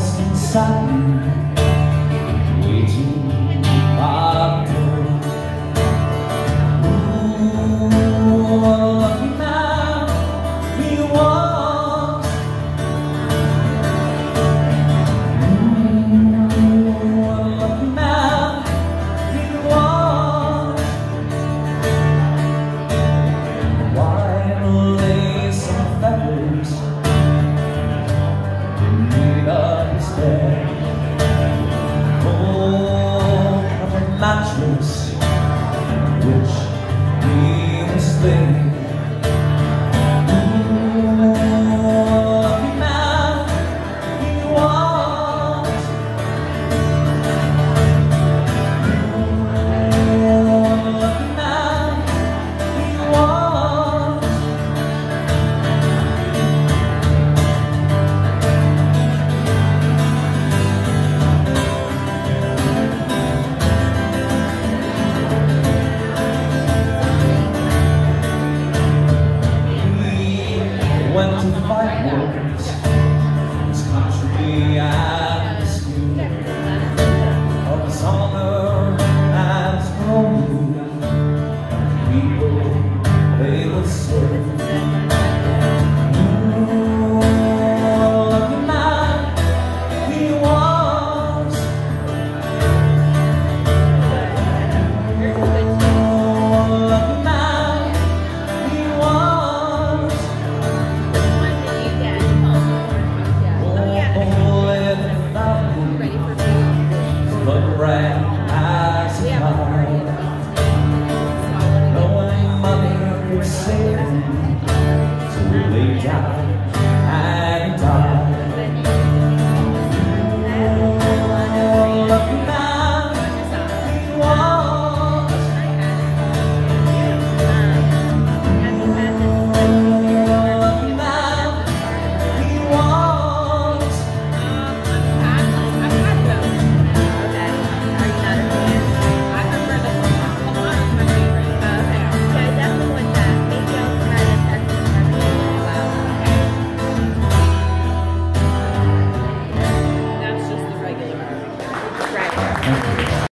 lost inside bed of a mattress Which we was thinking Welcome to die